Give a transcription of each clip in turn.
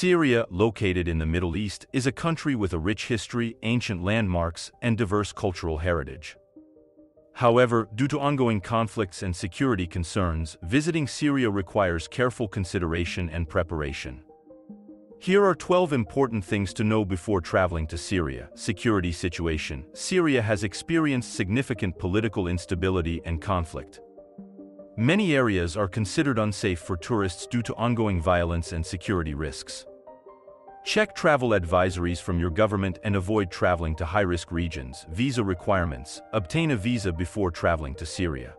Syria, located in the Middle East, is a country with a rich history, ancient landmarks, and diverse cultural heritage. However, due to ongoing conflicts and security concerns, visiting Syria requires careful consideration and preparation. Here are 12 important things to know before traveling to Syria. Security situation. Syria has experienced significant political instability and conflict. Many areas are considered unsafe for tourists due to ongoing violence and security risks. Check travel advisories from your government and avoid traveling to high-risk regions. Visa requirements. Obtain a visa before traveling to Syria.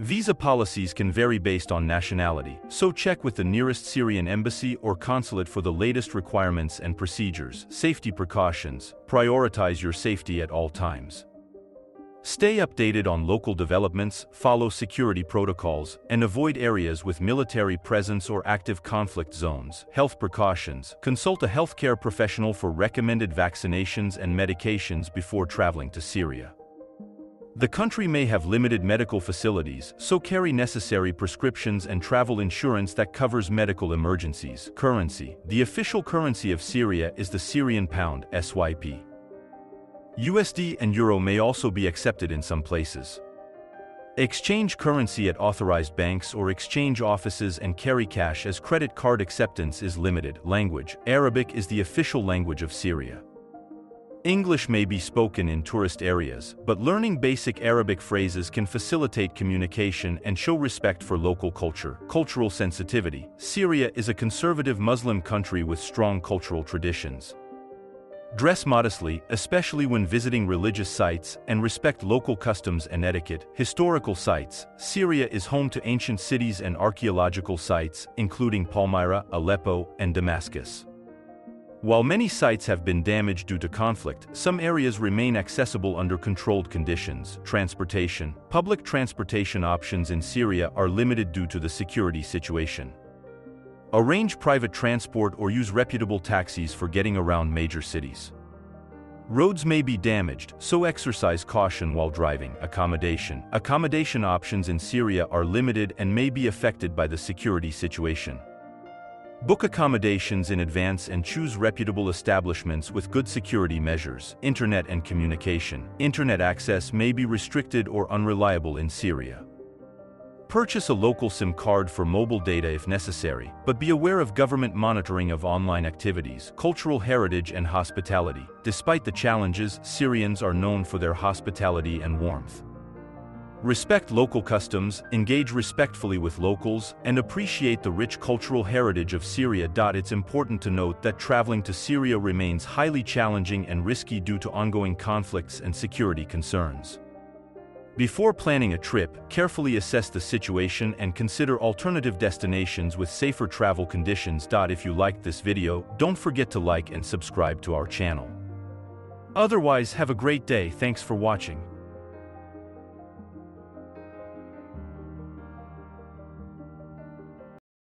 Visa policies can vary based on nationality, so check with the nearest Syrian embassy or consulate for the latest requirements and procedures. Safety precautions. Prioritize your safety at all times. Stay updated on local developments, follow security protocols, and avoid areas with military presence or active conflict zones. Health precautions. Consult a healthcare professional for recommended vaccinations and medications before traveling to Syria. The country may have limited medical facilities, so carry necessary prescriptions and travel insurance that covers medical emergencies. Currency. The official currency of Syria is the Syrian pound, SYP. USD and Euro may also be accepted in some places. Exchange currency at authorized banks or exchange offices and carry cash as credit card acceptance is limited. Language Arabic is the official language of Syria. English may be spoken in tourist areas, but learning basic Arabic phrases can facilitate communication and show respect for local culture. Cultural sensitivity Syria is a conservative Muslim country with strong cultural traditions. Dress modestly, especially when visiting religious sites, and respect local customs and etiquette. Historical sites Syria is home to ancient cities and archaeological sites, including Palmyra, Aleppo, and Damascus. While many sites have been damaged due to conflict, some areas remain accessible under controlled conditions. Transportation Public transportation options in Syria are limited due to the security situation. Arrange private transport or use reputable taxis for getting around major cities. Roads may be damaged, so exercise caution while driving. Accommodation Accommodation options in Syria are limited and may be affected by the security situation. Book accommodations in advance and choose reputable establishments with good security measures. Internet and communication. Internet access may be restricted or unreliable in Syria. Purchase a local SIM card for mobile data if necessary, but be aware of government monitoring of online activities, cultural heritage and hospitality. Despite the challenges, Syrians are known for their hospitality and warmth. Respect local customs, engage respectfully with locals, and appreciate the rich cultural heritage of Syria. It's important to note that traveling to Syria remains highly challenging and risky due to ongoing conflicts and security concerns. Before planning a trip, carefully assess the situation and consider alternative destinations with safer travel conditions. If you liked this video, don't forget to like and subscribe to our channel. Otherwise, have a great day. Thanks for watching.